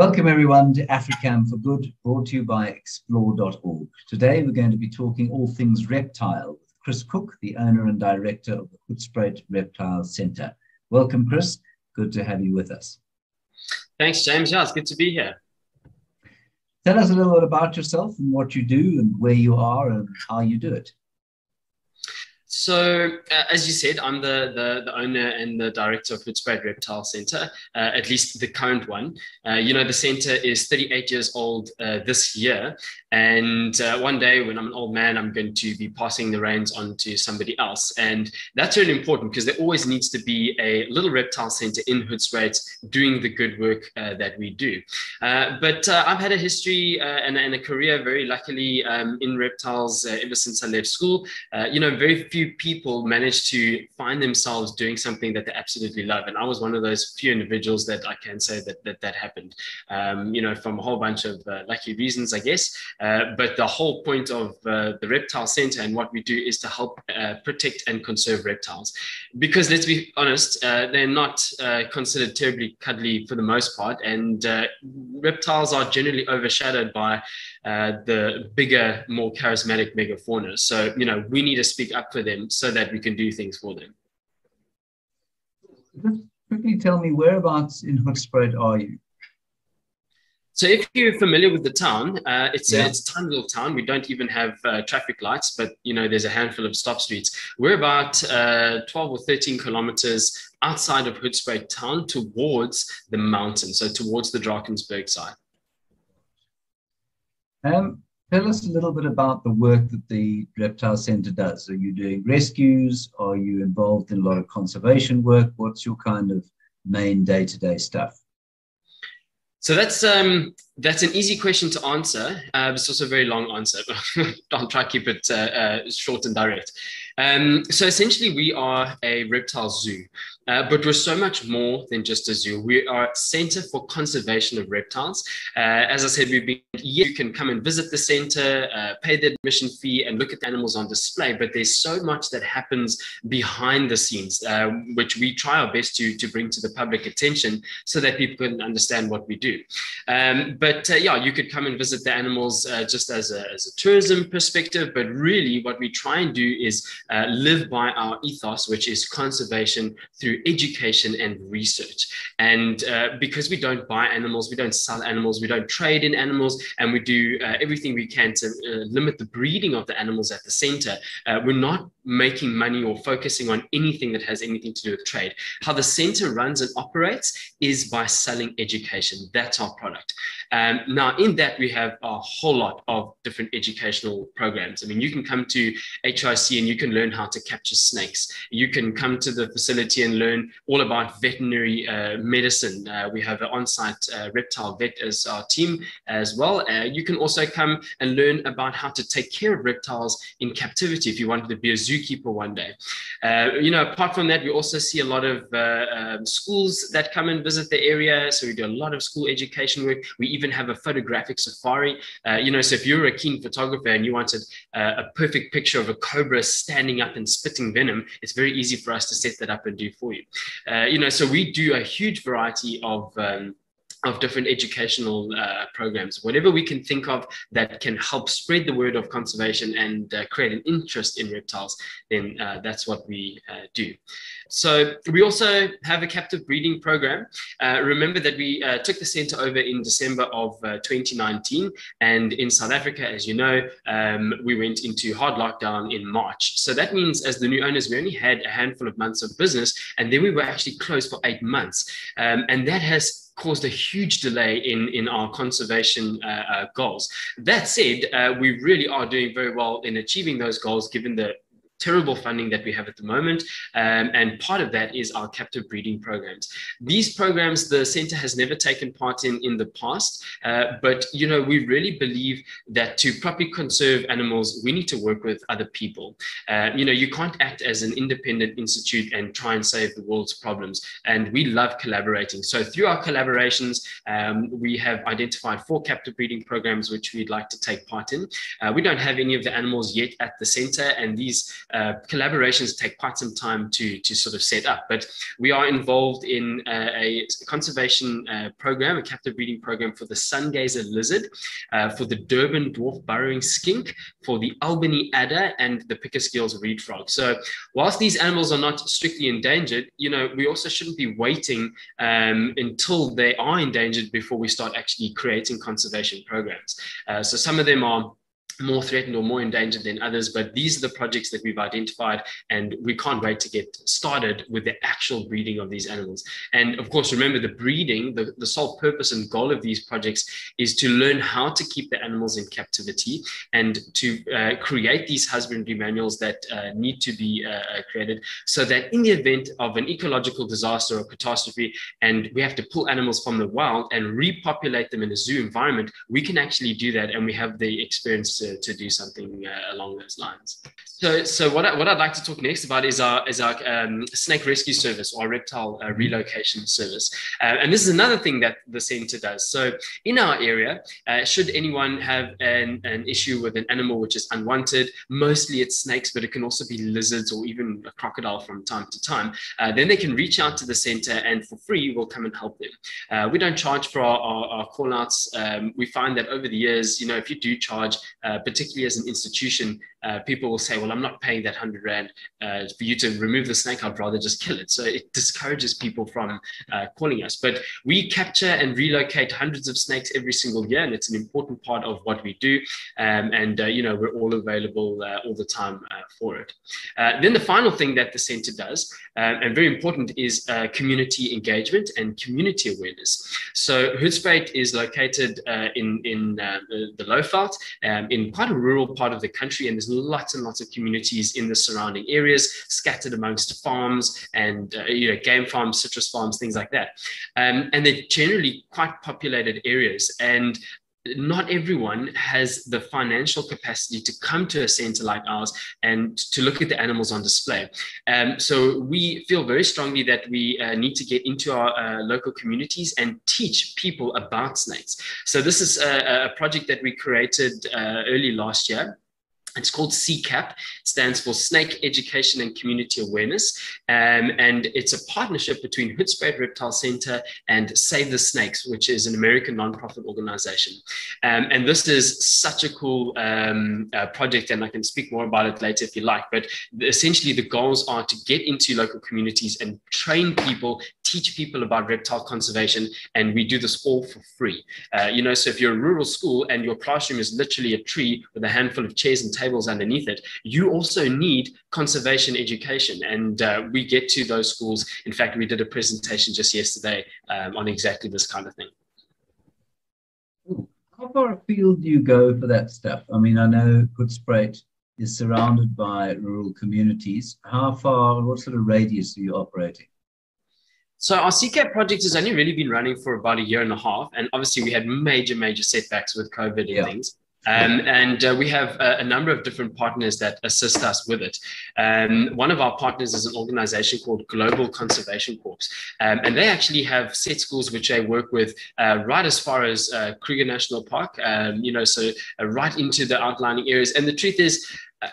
Welcome everyone to Africam for Good, brought to you by explore.org. Today we're going to be talking all things reptile with Chris Cook, the owner and director of the Hoedspruit Reptile Centre. Welcome, Chris. Good to have you with us. Thanks, James. Yeah, it's good to be here. Tell us a little bit about yourself and what you do and where you are and how you do it. So, uh, as you said, I'm the, the, the, owner and the director of Hoedspruit Reptile Center, uh, at least the current one. Uh, you know, the center is 38 years old uh, this year. And uh, one day when I'm an old man, I'm going to be passing the reins on to somebody else. And that's really important because there always needs to be a little reptile center in Hoedspruit doing the good work uh, that we do. but I've had a history and, and, a career, very luckily, um, in reptiles ever since I left school. you know, very few few people manage to find themselves doing something that they absolutely love. And I was one of those few individuals that I can say that that, that happened, um, you know, from a whole bunch of uh, lucky reasons, I guess. Uh, but the whole point of uh, the Reptile Center and what we do is to help uh, protect and conserve reptiles. Because let's be honest, uh, they're not uh, considered terribly cuddly for the most part. And reptiles are generally overshadowed by the bigger, more charismatic megafauna. So, you know, we need to speak up for them them so that we can do things for them. Just quickly tell me whereabouts in Hoedspruit are you? So if you're familiar with the town, uh, it's, yeah. a, it's a tiny little town. We don't even have uh, traffic lights, but you know there's a handful of stop streets. We're about uh, 12 or 13 kilometers outside of Hoedspruit town towards the mountain, so towards the Drakensberg side. Um, Tell us a little bit about the work that the Reptile Centre does. Are you doing rescues? Are you involved in a lot of conservation work? What's your kind of main day to day stuff? So that's um, that's an easy question to answer. Uh, it's also a very long answer, but I'll try to keep it uh, uh, short and direct. Um, so essentially, we are a reptile zoo. Uh, but we're so much more than just a zoo. We are a center for conservation of reptiles. Uh, as I said, we've been, you can come and visit the center, uh, pay the admission fee and look at the animals on display, but there's so much that happens behind the scenes, uh, which we try our best to, to bring to the public attention so that people can understand what we do. Um, but uh, yeah, you could come and visit the animals uh, just as a, as a tourism perspective, but really what we try and do is live by our ethos, which is conservation through education and research. And uh, because we don't buy animals, we don't sell animals, we don't trade in animals, and we do uh, everything we can to uh, limit the breeding of the animals at the center, uh, we're not making money or focusing on anything that has anything to do with trade. How the center runs and operates is by selling education. That's our product. Um, now, in that, we have a whole lot of different educational programs. I mean, you can come to HIC and you can learn how to capture snakes. You can come to the facility and learn all about veterinary uh, medicine. Uh, we have an on site uh, reptile vet as our team as well. Uh, you can also come and learn about how to take care of reptiles in captivity if you wanted to be a zookeeper one day. Uh, you know, apart from that, we also see a lot of uh, um, schools that come and visit the area. So we do a lot of school education work. We even have a photographic safari. Uh, you know, so if you're a keen photographer and you wanted uh, a perfect picture of a cobra standing up and spitting venom, it's very easy for us to set that up and do for you. Uh, you know, so we do a huge variety of um, of different educational uh, programs, whatever we can think of that can help spread the word of conservation and uh, create an interest in reptiles, then uh, that's what we uh, do. So we also have a captive breeding program. Uh, remember that we uh, took the center over in December of 2019, and in South Africa, as you know, um, we went into hard lockdown in March. So that means, as the new owners, we only had a handful of months of business, and then we were actually closed for eight months, um, and that has caused a huge delay in, in our conservation uh, uh, goals. That said, uh, we really are doing very well in achieving those goals given the terrible funding that we have at the moment. Um, and part of that is our captive breeding programs. These programs, the center has never taken part in in the past, uh, but you know, we really believe that to properly conserve animals, we need to work with other people. Uh, you know, you can't act as an independent institute and try and save the world's problems. And we love collaborating. So through our collaborations, um, we have identified four captive breeding programs which we'd like to take part in. Uh, we don't have any of the animals yet at the center, and these uh, collaborations take quite some time to, to sort of set up. But we are involved in uh, a conservation uh, program, a captive breeding program for the sun gazer lizard, uh, for the Durban dwarf burrowing skink, for the Albany adder, and the Pickersgill's reed frog. So whilst these animals are not strictly endangered, you know, we also shouldn't be waiting um, until they are endangered before we start actually creating conservation programs. Uh, so some of them are more threatened or more endangered than others, but these are the projects that we've identified, and we can't wait to get started with the actual breeding of these animals. And of course, remember the breeding, the, the sole purpose and goal of these projects is to learn how to keep the animals in captivity and to uh, create these husbandry manuals that uh, need to be uh, uh created so that in the event of an ecological disaster or catastrophe, and we have to pull animals from the wild and repopulate them in a zoo environment, we can actually do that, and we have the experience to do something uh, along those lines. So, so what, I, what I'd like to talk next about is our, is our um, snake rescue service or reptile uh, relocation service. Uh, and this is another thing that the center does. So in our area, uh, should anyone have an, an issue with an animal which is unwanted, mostly it's snakes, but it can also be lizards or even a crocodile from time to time, uh, then they can reach out to the center and for free we'll come and help them. Uh, we don't charge for our, our, our call outs. Um, we find that over the years, you know, if you do charge, uh, particularly as an institution, uh, people will say, well, I'm not paying that 100 Rand uh, for you to remove the snake. I'd rather just kill it. So it discourages people from uh, calling us. But we capture and relocate hundreds of snakes every single year, and it's an important part of what we do. Um, and, uh, you know, we're all available uh, all the time uh, for it. then the final thing that the center does, and very important, is community engagement and community awareness. So Hoedspruit is located in, in the, the Lowveld, um, in quite a rural part of the country, and there's lots and lots of communities in the surrounding areas, scattered amongst farms and uh, you know game farms, citrus farms, things like that. Um, and they're generally quite populated areas. And not everyone has the financial capacity to come to a center like ours and to look at the animals on display. Um, so we feel very strongly that we uh, need to get into our uh, local communities and teach people about snakes. So this is a, a project that we created uh, early last year. It's called SEACAP, stands for Snake Education and Community Awareness. Um, and it's a partnership between Hoedspruit Reptile Center and Save the Snakes, which is an American nonprofit organization. Um, and this is such a cool um, uh, project, and I can speak more about it later if you like. But essentially, the goals are to get into local communities and train people teach people about reptile conservation, and we do this all for free. Uh, you know, so if you're a rural school and your classroom is literally a tree with a handful of chairs and tables underneath it, you also need conservation education, and uh, we get to those schools. In fact, we did a presentation just yesterday um, on exactly this kind of thing. How far afield do you go for that stuff? I mean, I know Hoedspruit is surrounded by rural communities. How far, what sort of radius are you operating? So our SEACAP project has only really been running for about a year and a half, and obviously we had major, major setbacks with COVID and yeah. things. Um, and uh, we have a, a, number of different partners that assist us with it. Um, one of our partners is an organization called Global Conservation Corps. Um, and they actually have set schools which they work with uh, right as far as uh, Kruger National Park, um, you know, so uh, right into the outlining areas. And the truth is,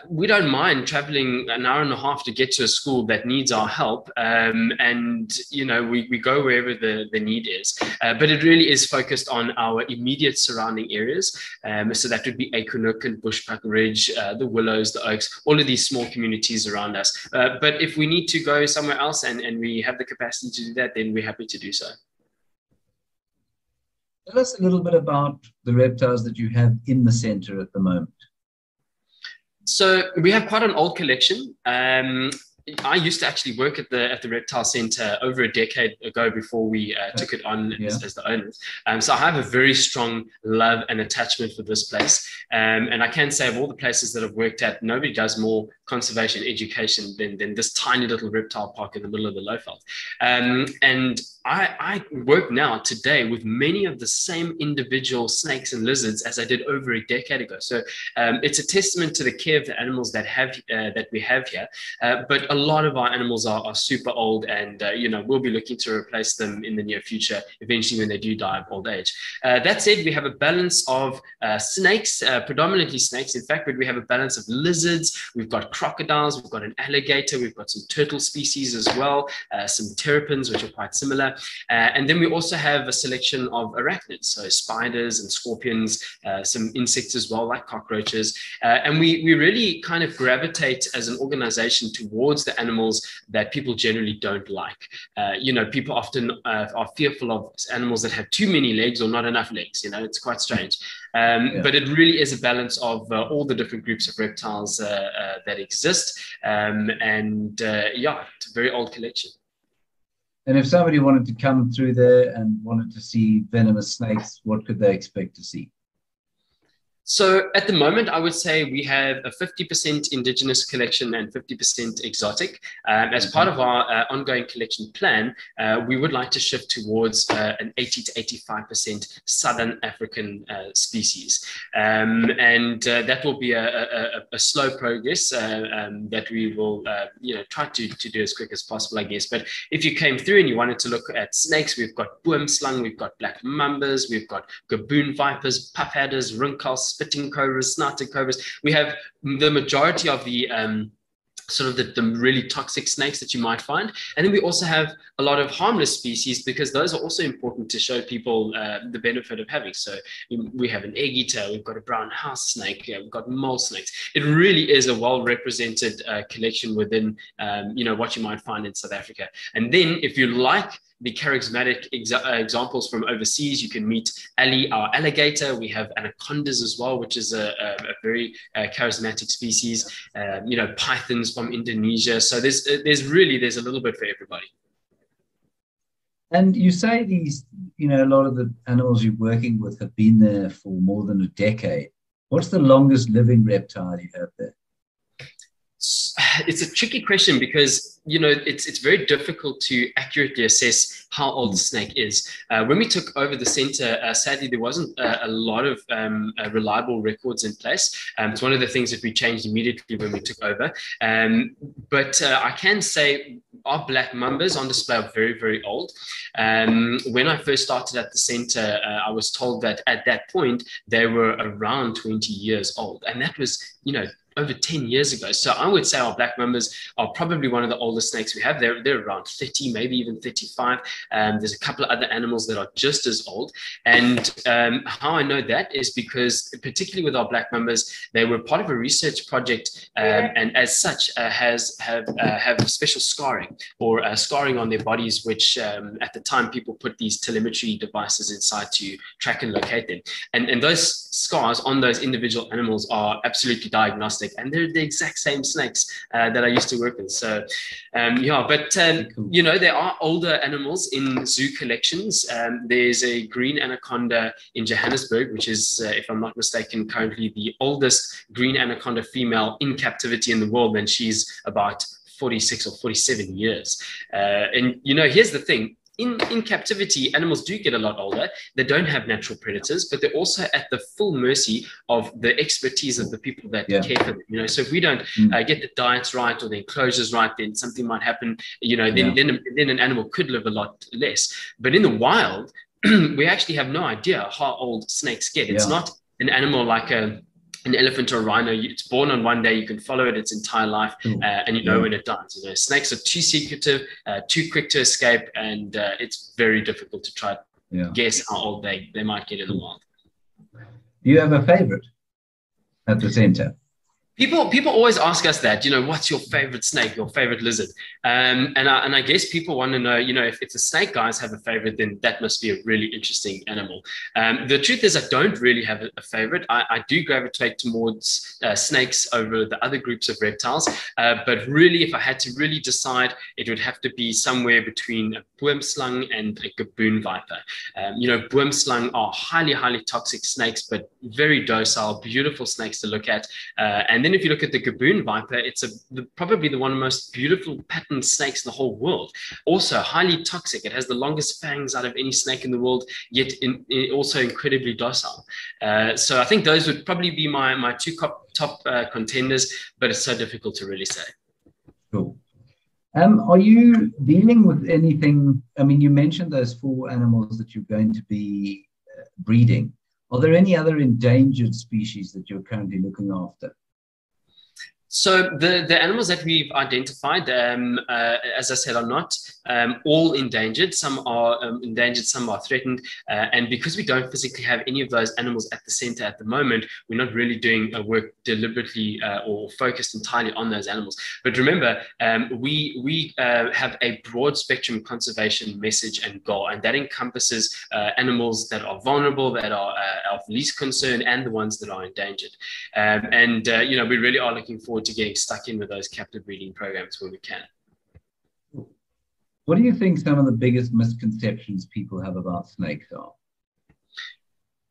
we don't mind traveling an hour and a half to get to a school that needs our help um, and you know we, we go wherever the, the need is. Uh, but it really is focused on our immediate surrounding areas um, so that would be Acornhoek and Bushbuck Ridge uh, the Willows the Oaks all of these small communities around us. Uh, but if we need to go somewhere else and, and we have the capacity to do that then we're happy to do so. Tell us a little bit about the reptiles that you have in the center at the moment. So we have quite an old collection. Um, I used to actually work at the at the Reptile Center over a decade ago before we uh, took it on yeah. as, as, the owners. Um, so I have a very strong love and attachment for this place. Um, and I can say of all the places that I've worked at, nobody does more conservation education than, than this tiny little reptile park in the middle of the Lowveld. Um, and I, I, work now today with many of the same individual snakes and lizards as I did over a decade ago. So um, it's a testament to the care of the animals that have uh, that we have here. Uh, but a lot of our animals are, are super old, and uh, you know we'll be looking to replace them in the near future, eventually when they do die of old age. Uh, that said, we have a balance of uh, snakes, uh, predominantly snakes. In fact, but we have a balance of lizards. We've got crocodiles, we've got an alligator, we've got some turtle species as well, uh, some terrapins, which are quite similar. Uh, and then we also have a selection of arachnids, so spiders and scorpions, uh, some insects as well, like cockroaches. Uh, and we, we really kind of gravitate as an organization towards the animals that people generally don't like. Uh, you know, people often are fearful of animals that have too many legs or not enough legs. You know, it's quite strange. Um, yeah. But it really is a balance of uh, all the different groups of reptiles uh, uh, that exist. Um, and uh, yeah, it's a very old collection. And if somebody wanted to come through there and wanted to see venomous snakes, what could they expect to see? So at the moment, I would say we have a 50% indigenous collection and 50% exotic. Um, as part of our uh, ongoing collection plan, uh, we would like to shift towards uh, an 80 to 85% Southern African uh, species. Um, and uh, that will be a, a, a slow progress um, that we will you know, try to, to do as quick as possible, I guess. But if you came through and you wanted to look at snakes, we've got boomslang, we've got black mambas, we've got gaboon vipers, puff adders, rinkhals, spitting cobras, snouted cobras. We have the majority of the um, sort of the, the really toxic snakes that you might find. And then we also have a lot of harmless species because those are also important to show people uh, the benefit of having. So we have an egg eater, we've got a brown house snake, yeah, we've got mole snakes. It really is a well-represented uh, collection within, um, you know, what you might find in South Africa. And then if you like the charismatic uh, examples from overseas. You can meet Ali, our alligator. We have anacondas as well, which is a, a, a very uh, charismatic species. Um, you know, pythons from Indonesia. So there's uh, there's really there's a little bit for everybody. And you say these, you know, a lot of the animals you're working with have been there for more than a decade. What's the longest living reptile you have there? It's a tricky question because you know, it's it's very difficult to accurately assess how old the snake is. Uh, when we took over the center, uh, sadly, there wasn't a, a lot of um, uh, reliable records in place. Um, it's one of the things that we changed immediately when we took over. Um, but uh, I can say our black mambas on display are very, very old. Um, when I first started at the center, uh, I was told that at that point, they were around 20 years old. And that was, you know, over 10 years ago. So I would say our black mambas are probably one of the oldest snakes we have. They're, they're around 30, maybe even 35. Um, there's a couple of other animals that are just as old. And um, how I know that is because, particularly with our black mambas, they were part of a research project um, and as such uh, has have, uh, have special scarring or uh, scarring on their bodies, which um, at the time people put these telemetry devices inside to track and locate them. And, and those scars on those individual animals are absolutely diagnostic and they're the exact same snakes uh, that I used to work with. So, um, yeah, but um, you know, there are older animals in zoo collections. Um, there's a green anaconda in Johannesburg, which is, uh, if I'm not mistaken, currently the oldest green anaconda female in captivity in the world, and she's about 46 or 47 years. Uh, and you know, here's the thing: in, in captivity, animals do get a lot older. They don't have natural predators, but they're also at the full mercy of the expertise of the people that yeah. care for them. You know, so if we don't mm. uh, get the diets right or the enclosures right, then something might happen. You know, then yeah. then then an animal could live a lot less. But in the wild, we actually have no idea how old snakes get. It's yeah. not an animal like a an elephant or rhino, it's born on one day, you can follow it its entire life, uh, and you know when it dies. You know, snakes are too secretive, uh, too quick to escape, and uh, it's very difficult to try yeah. guess how old they, they might get in the wild. Do you have a favorite at the center? People, people always ask us that, you know, what's your favorite snake, your favorite lizard? Um, and, I, and I guess people want to know, you know, if, if the snake guys have a favorite, then that must be a really interesting animal. Um, the truth is, I don't really have a, favorite. I, I, do gravitate towards uh, snakes over the other groups of reptiles. Uh, but really, if I had to really decide, it would have to be somewhere between a boomslang and a gaboon viper. Um, you know, boomslang are highly, highly toxic snakes, but very docile, beautiful snakes to look at. Uh, and then if you look at the gaboon viper, it's a, the, probably the one of the most beautiful patterned snakes in the whole world. Also highly toxic. It has the longest fangs out of any snake in the world, yet in, in also incredibly docile. Uh, so I think those would probably be my, my two top, uh, contenders, but it's so difficult to really say. Cool. Um, are you dealing with anything? I mean, you mentioned those four animals that you're going to be uh, breeding. Are there any other endangered species that you're currently looking after? So the, the animals that we've identified, um, uh, as I said, are not um, all endangered. Some are um, endangered, some are threatened. Uh, and because we don't physically have any of those animals at the center at the moment, we're not really doing a work deliberately uh, or focused entirely on those animals. But remember, um, we, we uh, have a broad spectrum conservation message and goal, and that encompasses uh, animals that are vulnerable, that are of least concern, and the ones that are endangered. Um, and, you know, we really are looking forward forward to getting stuck in with those captive breeding programs when we can. What do you think some of the biggest misconceptions people have about snakes are?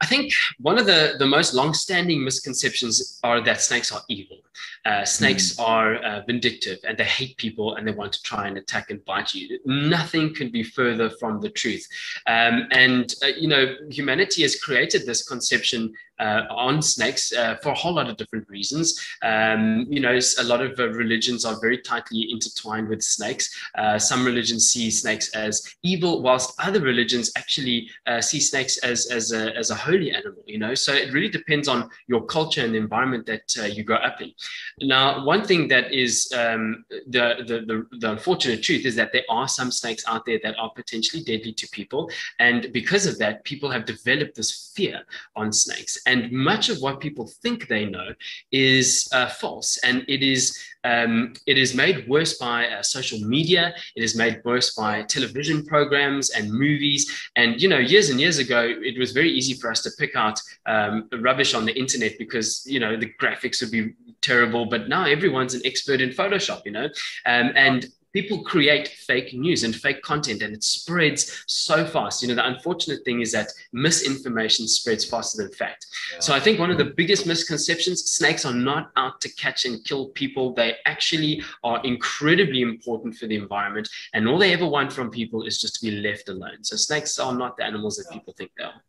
I think one of the, the most long-standing misconceptions are that snakes are evil. Uh, snakes mm. are uh, vindictive and they hate people and they want to try and attack and bite you. Nothing can be further from the truth. Um, and, uh, you know, humanity has created this conception uh, on snakes uh, for a whole lot of different reasons. Um, you know, a lot of uh, religions are very tightly intertwined with snakes. Uh, some religions see snakes as evil, whilst other religions actually uh, see snakes as, as, a, as a holy animal, you know. So it really depends on your culture and the environment that uh, you grow up in. Now, one thing that is um, the, the, the, the unfortunate truth is that there are some snakes out there that are potentially deadly to people. And because of that, people have developed this fear on snakes. And much of what people think they know is uh, false. And it is, um, it is made worse by uh, social media. It is made worse by television programs and movies. And, you know, years and years ago, it was very easy for us to pick out um, rubbish on the internet because, you know, the graphics would be terrible. But now everyone's an expert in Photoshop, you know. Um, and people create fake news and fake content and it spreads so fast. You know the unfortunate thing is that misinformation spreads faster than fact. Yeah. so i think one of the biggest misconceptions snakes are not out to catch and kill people. They actually are incredibly important for the environment and all they ever want from people is just to be left alone. So snakes are not the animals that people think they are.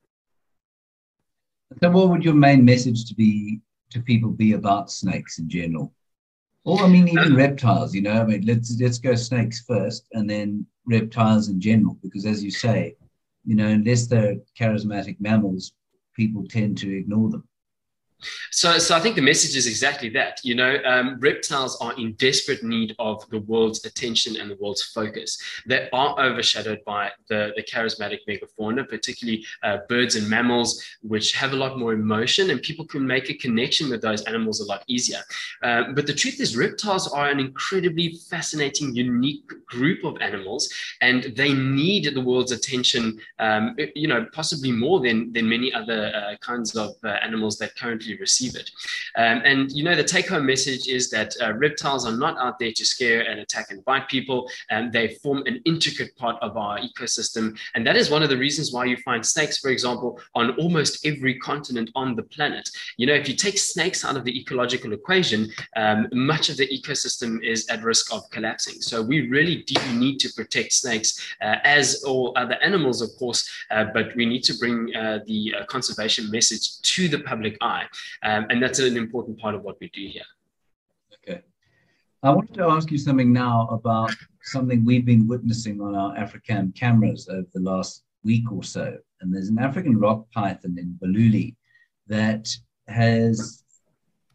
So what would your main message to be to people be about snakes in general or I mean, even reptiles. You know, I mean, let's let's go snakes first, and then reptiles in general, because as you say, you know, unless they're charismatic mammals, people tend to ignore them. So, so I think the message is exactly that. You know, um, reptiles are in desperate need of the world's attention and the world's focus. They are overshadowed by the, the charismatic megafauna, particularly uh, birds and mammals, which have a lot more emotion, and people can make a connection with those animals a lot easier. Uh, but the truth is, reptiles are an incredibly fascinating, unique group of animals, and they need the world's attention. Um, you know, possibly more than than many other uh, kinds of uh, animals that currently receive it. Um, and you know, the take home message is that uh, reptiles are not out there to scare and attack and bite people. And they form an intricate part of our ecosystem. And that is one of the reasons why you find snakes, for example, on almost every continent on the planet. You know, if you take snakes out of the ecological equation, um, much of the ecosystem is at risk of collapsing. So we really do need to protect snakes uh, as all other animals, of course, uh, but we need to bring uh, the uh, conservation message to the public eye. Um, and that's an important part of what we do here. Okay. I wanted to ask you something now about something we've been witnessing on our African cameras over the last week or so. And there's an African rock python in Balule that has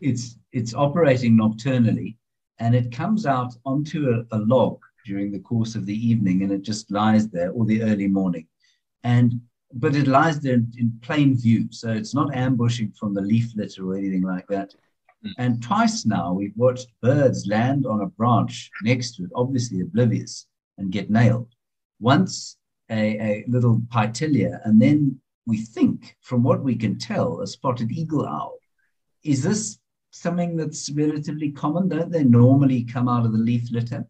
it's it's operating nocturnally and it comes out onto a, a log during the course of the evening and it just lies there or the early morning. And but it lies there in plain view. So it's not ambushing from the leaf litter or anything like that. Mm. And twice now we've watched birds land on a branch next to it, obviously oblivious, and get nailed. Once a, a little pytilia, and then we think, from what we can tell, a spotted eagle owl. Is this something that's relatively common? Don't they normally come out of the leaf litter?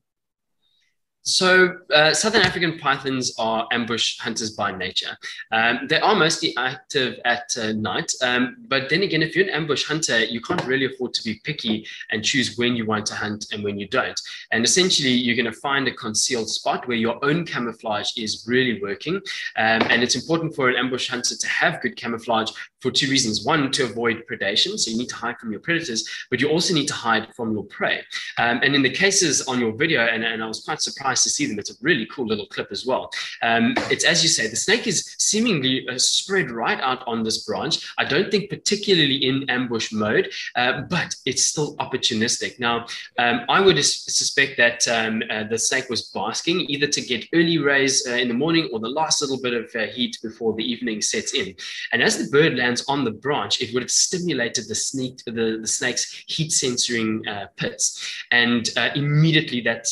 So, uh, Southern African pythons are ambush hunters by nature. Um, they are mostly active at uh, night, um, but then again, if you're an ambush hunter, you can't really afford to be picky and choose when you want to hunt and when you don't. And essentially, you're going to find a concealed spot where your own camouflage is really working. Um, and it's important for an ambush hunter to have good camouflage for two reasons. One, to avoid predation, so you need to hide from your predators, but you also need to hide from your prey. Um, and in the cases on your video, and, and I was quite surprised surprised to see them. It's a really cool little clip as well. Um, it's as you say, the snake is seemingly uh, spread right out on this branch. I don't think particularly in ambush mode, uh, but it's still opportunistic. Now, um, I would suspect that um, uh, the snake was basking either to get early rays uh, in the morning or the last little bit of uh, heat before the evening sets in. And as the bird lands on the branch, it would have stimulated the, snake, the, the snake's heat censoring uh, pits. And immediately that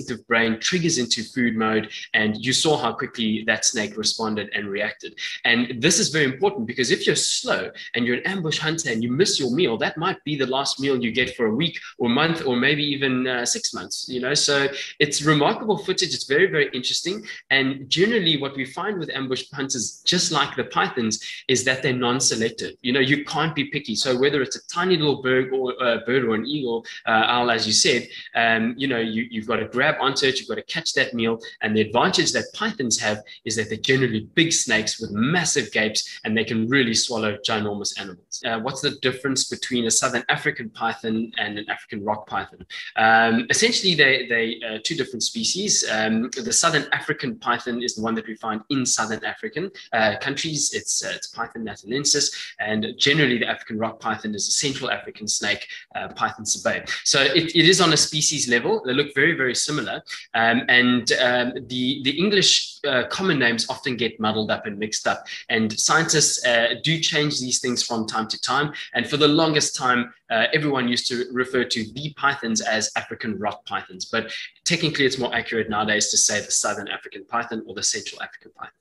instinctive brain triggers into food mode. And you saw how quickly that snake responded and reacted. And this is very important because if you're slow and you're an ambush hunter and you miss your meal, that might be the last meal you get for a week or month or maybe even uh, six months, you know. So it's remarkable footage. It's very, very interesting. And generally, what we find with ambush hunters, just like the pythons, is that they're non-selective. You know, you can't be picky. So whether it's a tiny little bird or uh, bird or an eagle, uh, owl, as you said, um, you know, you, you've got to grab onto it. You've got to catch that meal. And the advantage that pythons have is that they're generally big snakes with massive gapes, and they can really swallow ginormous animals. Uh, what's the difference between a southern African python and an African rock python? Um, essentially, they they uh, two different species. Um, the southern African python is the one that we find in southern African uh, countries. It's uh, it's Python natalensis, and generally the African rock python is a Central African snake, uh, Python sebae. So it, it is on a species level. They look very very similar, um, and um, the the English uh, common names often get muddled up and mixed up, and scientists uh, do change these things from time to time. And for the longest time, uh, everyone used to refer to the pythons as African rock pythons, but technically it's more accurate nowadays to say the Southern African python or the Central African python.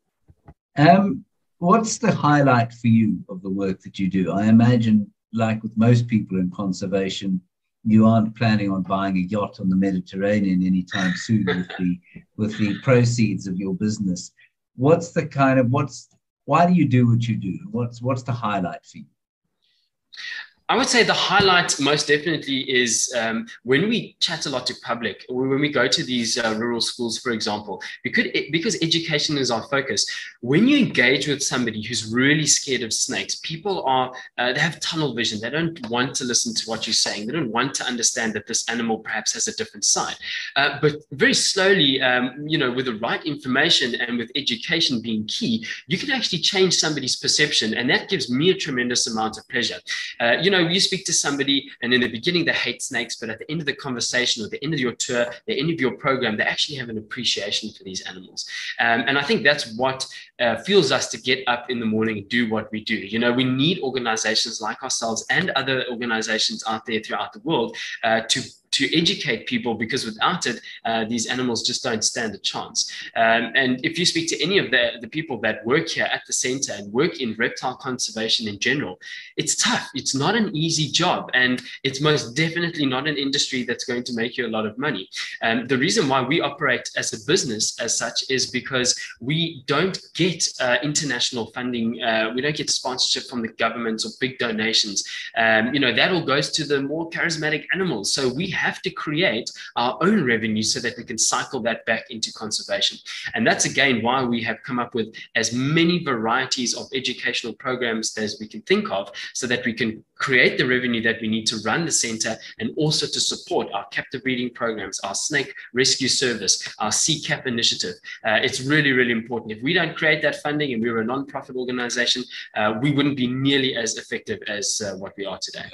Um, what's the highlight for you of the work that you do? I imagine, like with most people in conservation, you aren't planning on buying a yacht on the Mediterranean anytime soon with the with the proceeds of your business. What's the kind of what's why do you do what you do? What's what's the highlight for you? I would say the highlight most definitely is um, when we chat a lot to public, when we go to these uh, rural schools, for example, because, because education is our focus. When you engage with somebody who's really scared of snakes, people are, uh, they have tunnel vision. They don't want to listen to what you're saying. They don't want to understand that this animal perhaps has a different side. Uh, but very slowly, um, you know, with the right information and with education being key, you can actually change somebody's perception. And that gives me a tremendous amount of pleasure. Uh, you know, know, you speak to somebody and in the beginning they hate snakes, but at the end of the conversation or the end of your tour, the end of your program, they actually have an appreciation for these animals. Um, and I think that's what uh, fuels us to get up in the morning and do what we do. You know, we need organizations like ourselves and other organizations out there throughout the world uh, to to educate people because without it, uh, these animals just don't stand a chance. Um, and if you speak to any of the, the people that work here at the center and work in reptile conservation in general, it's tough. It's not an easy job. And it's most definitely not an industry that's going to make you a lot of money. Um, the reason why we operate as a business as such is because we don't get uh, international funding. Uh, we don't get sponsorship from the government or big donations. Um, you know, that all goes to the more charismatic animals. So we have to create our own revenue so that we can cycle that back into conservation. And that's again why we have come up with as many varieties of educational programs as we can think of so that we can create the revenue that we need to run the center and also to support our captive breeding programs, our snake rescue service, our CCAP initiative. Uh, it's really, really important. If we don't create that funding and we were a non-profit organization, uh, we wouldn't be nearly as effective as uh, what we are today.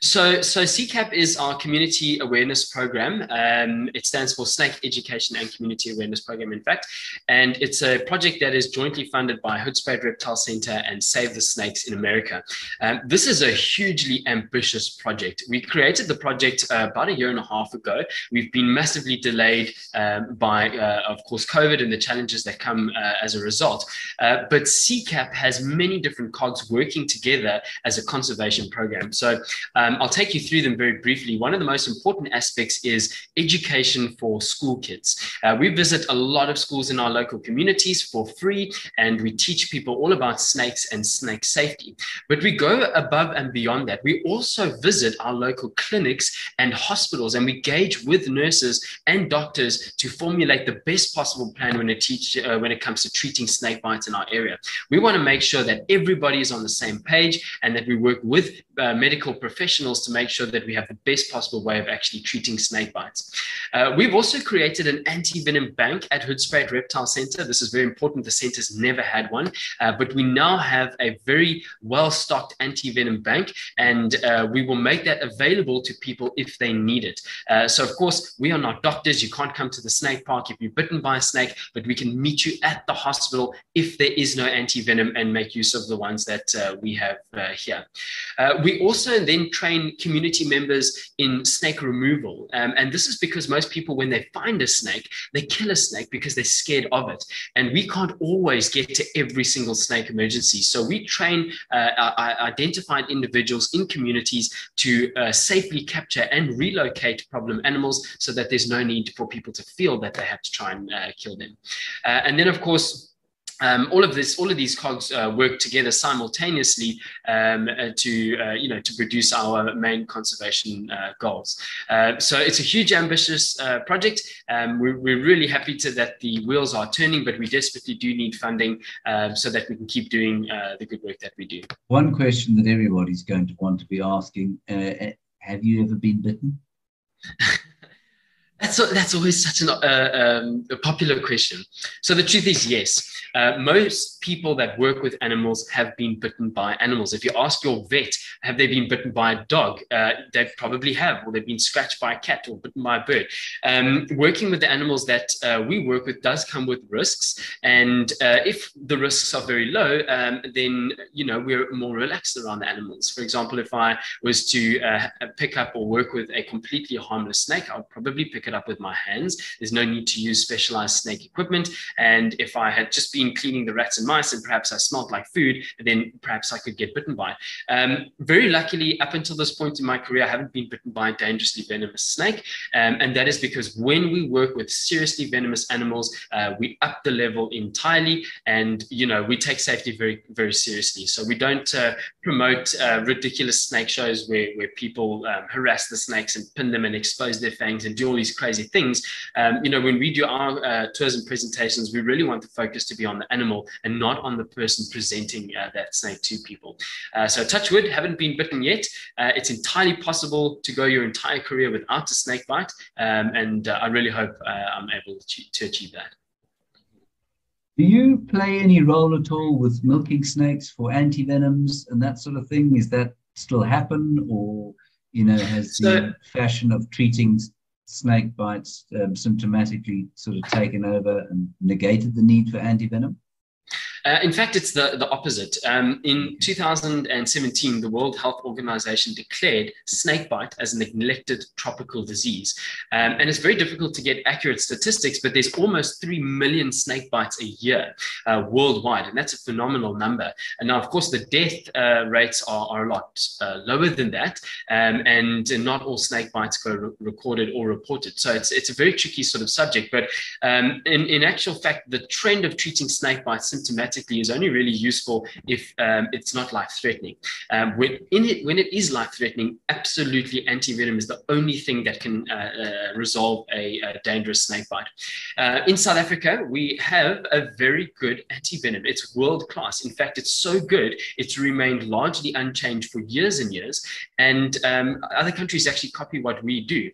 So, so CCAP is our community awareness program. Um, it stands for Snake Education and Community Awareness Program, in fact. And it's a project that is jointly funded by Hoedspruit Reptile Center and Save the Snakes in America. Um, this is a huge hugely ambitious project. We created the project uh, about a year and a half ago. We've been massively delayed um, by, uh, of course, COVID and the challenges that come uh, as a result. Uh, but CCAP has many different cogs working together as a conservation program. So um, I'll take you through them very briefly. One of the most important aspects is education for school kids. Uh, we visit a lot of schools in our local communities for free, and we teach people all about snakes and snake safety. But we go above and beyond beyond that, we also visit our local clinics and hospitals and we engage with nurses and doctors to formulate the best possible plan when it, teach, uh, when it comes to treating snake bites in our area. We want to make sure that everybody is on the same page and that we work with uh, medical professionals to make sure that we have the best possible way of actually treating snake bites. Uh, we've also created an anti-venom bank at Hoedspruit Reptile Center. This is very important. The center's never had one, uh, but we now have a very well-stocked anti-venom bank, and uh, we will make that available to people if they need it. Uh, so, of course, we are not doctors. You can't come to the snake park if you're bitten by a snake, but we can meet you at the hospital if there is no anti-venom and make use of the ones that we have here. We also then train community members in snake removal. Um, and this is because most people, when they find a snake, they kill a snake because they're scared of it. And we can't always get to every single snake emergency. So we train uh, identified individuals in communities to uh, safely capture and relocate problem animals so that there's no need for people to feel that they have to try and uh, kill them. Uh, and then, of course, um, all of this, all of these cogs uh, work together simultaneously um, uh, to, uh, you know, to produce our main conservation uh, goals. Uh, so it's a huge, ambitious uh, project. Um, we're, we're, really happy to that the wheels are turning, but we desperately do need funding um, so that we can keep doing the good work that we do. One question that everybody's going to want to be asking: Have you ever been bitten? That's, that's always such an, uh, um, a popular question. So the truth is, yes. Uh, most people that work with animals have been bitten by animals. If you ask your vet, have they been bitten by a dog? Uh, they probably have, or they've been scratched by a cat or bitten by a bird. Um, working with the animals that uh, we work with does come with risks, and uh, if the risks are very low, um, then you know we're more relaxed around the animals. For example, if I was to uh, pick up or work with a completely harmless snake, I would probably pick it up with my hands. There's no need to use specialized snake equipment, and if I had just been cleaning the rats and mice and perhaps I smelled like food, then perhaps I could get bitten by. Um, very luckily, up until this point in my career, I haven't been bitten by a dangerously venomous snake. Um, and that is because when we work with seriously venomous animals, uh, we up the level entirely and, you know, we take safety very, very seriously. So we don't uh, promote uh, ridiculous snake shows where, where people um, harass the snakes and pin them and expose their fangs and do all these crazy things. Um, you know, when we do our uh, tours and presentations, we really want the focus to be on on the animal and not on the person presenting uh, that snake to people. Uh, so touch wood, haven't been bitten yet. Uh, it's entirely possible to go your entire career without a snake bite. Um, and uh, I really hope uh, I'm able to, to achieve that. Do you play any role at all with milking snakes for antivenoms and that sort of thing? Is that still happen or, you know, has so, the fashion of treating snake bites um, symptomatically sort of taken over and negated the need for antivenom? Uh, in fact, it's the, the opposite. Um, in 2017, the World Health Organization declared snakebite as a neglected tropical disease. Um, and it's very difficult to get accurate statistics, but there's almost 3 million snake bites a year uh, worldwide. And that's a phenomenal number. And now, of course, the death uh, rates are, are a lot uh, lower than that. Um, and not all snake bites go re- recorded or reported. So it's, it's a very tricky sort of subject. But um, in, in actual fact, the trend of treating snake bites symptomatic is only really useful if um, it's not life threatening. Um, when, it, when it is life threatening, absolutely antivenom is the only thing that can uh, uh, resolve a, a, dangerous snake bite. Uh, in South Africa, we have a very good antivenom. It's world class. In fact, it's so good, it's remained largely unchanged for years and years. And um, other countries actually copy what we do.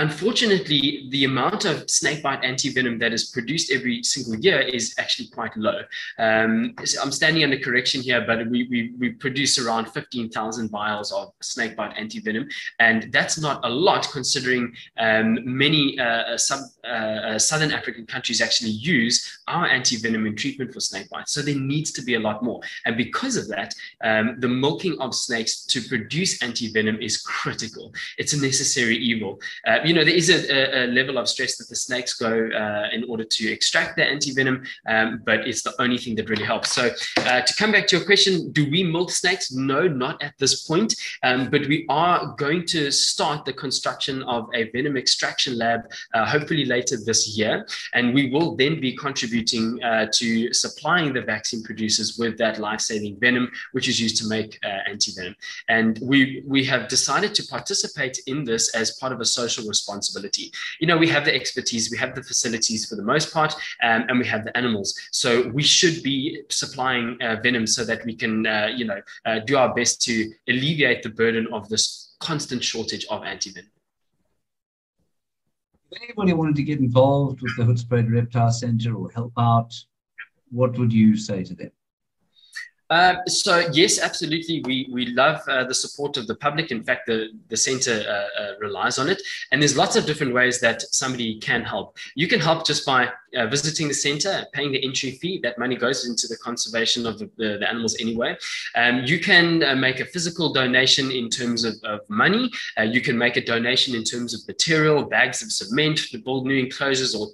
Unfortunately, the amount of snakebite antivenom that is produced every single year is actually quite low. Um, I'm standing under correction here, but we, we, we produce around 15,000 vials of snakebite antivenom, and that's not a lot considering um, many uh, sub, uh, uh southern African countries actually use our antivenom in treatment for snakebite. So there needs to be a lot more. And because of that, um, the milking of snakes to produce antivenom is critical. It's a necessary evil. Uh, you know, there is a, a, level of stress that the snakes go uh, in order to extract the antivenom, um, but it's the only thing that really helps. So uh, to come back to your question, do we milk snakes? No, not at this point, um, but we are going to start the construction of a venom extraction lab, uh, hopefully later this year, and we will then be contributing to supplying the vaccine producers with that life-saving venom, which is used to make uh, antivenom. And we we have decided to participate in this as part of a social responsibility. You know, we have the expertise, we have the facilities for the most part, um, and we have the animals. So we should be supplying uh, venom so that we can, uh, you know, uh, do our best to alleviate the burden of this constant shortage of antivenom. If anybody wanted to get involved with the Hoedspruit Reptile Center or help out, what would you say to them? Uh, so yes, absolutely. We we love uh, the support of the public. In fact, the the centre uh, uh, relies on it, and there's lots of different ways that somebody can help. You can help just by uh, visiting the center, paying the entry fee. That money goes into the conservation of the, the, the animals anyway. Um, you can make a physical donation in terms of, of money. You can make a donation in terms of material, bags of cement to build new enclosures or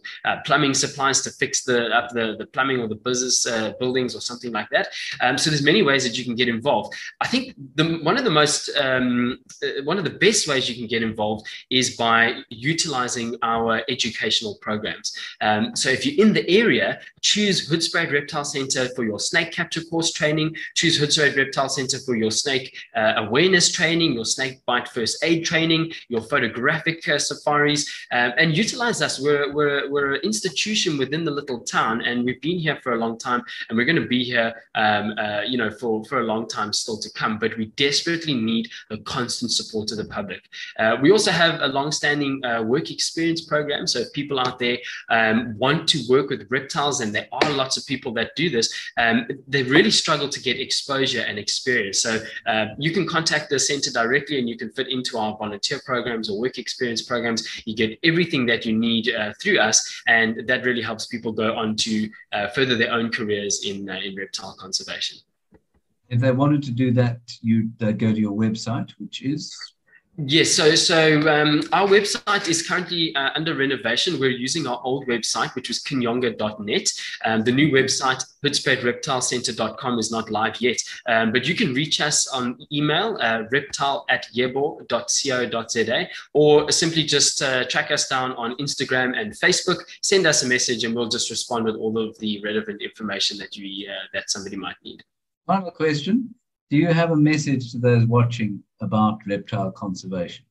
plumbing supplies to fix the up the, the plumbing or the business buildings or something like that. Um, so there's many ways that you can get involved. I think the, one of the most, um, uh, one of the best ways you can get involved is by utilizing our educational programs. Um, so so if you're in the area, choose Hoedspruit Reptile Center for your snake capture course training, choose Hoedspruit Reptile Center for your snake uh, awareness training, your snake bite first aid training, your photographic uh, safaris, um, and utilize us. We're, we're, we're an institution within the little town, and we've been here for a long time, and we're going to be here, um, uh, you know, for, for a long time still to come. But we desperately need the constant support of the public. Uh, we also have a long-standing uh, work experience program. So if people out there um, want to work with reptiles, and there are lots of people that do this, um, they really struggle to get exposure and experience. So uh, you can contact the center directly and you can fit into our volunteer programs or work experience programs. You get everything that you need uh, through us, and that really helps people go on to further their own careers in, in reptile conservation. If they wanted to do that, you'd uh, go to your website, which is Yes, so so um, our website is currently uh, under renovation. We're using our old website, which was kinyonga.net. Um, the new website, hoedspruitreptilecenter.com, is not live yet, um, but you can reach us on email, uh, reptile at yebo.co.za, or simply just uh, track us down on Instagram and Facebook. Send us a message, and we'll just respond with all of the relevant information that you uh, that somebody might need. Final question: Do you have a message to those watching about reptile conservation?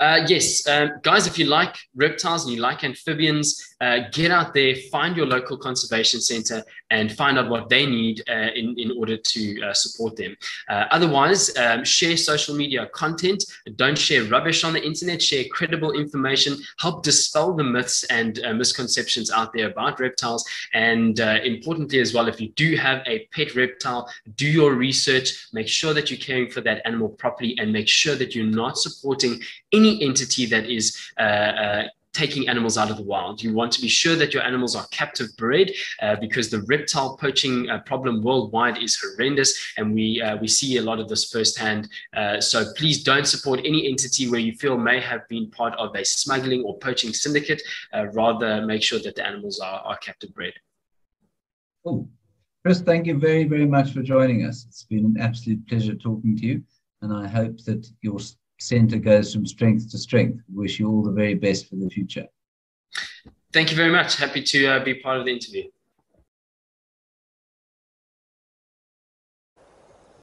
Uh, yes, um, guys, if you like reptiles and you like amphibians, uh, get out there, find your local conservation center, and find out what they need uh, in, in order to uh, support them. Uh, otherwise, um, share social media content. Don't share rubbish on the internet. Share credible information. Help dispel the myths and misconceptions out there about reptiles. And importantly, as well, if you do have a pet reptile, do your research. Make sure that you're caring for that animal properly, and make sure that you're not supporting any entity that is uh, uh, taking animals out of the wild. You want to be sure that your animals are captive bred uh, because the reptile poaching uh, problem worldwide is horrendous, and we uh, we see a lot of this firsthand. Uh, so please don't support any entity where you feel may have been part of a smuggling or poaching syndicate. Rather, make sure that the animals are, are captive bred. Cool. Chris, thank you very, very much for joining us. It's been an absolute pleasure talking to you, and I hope that your center goes from strength to strength. Wish you all the very best for the future. Thank you very much. Happy to uh, be part of the interview.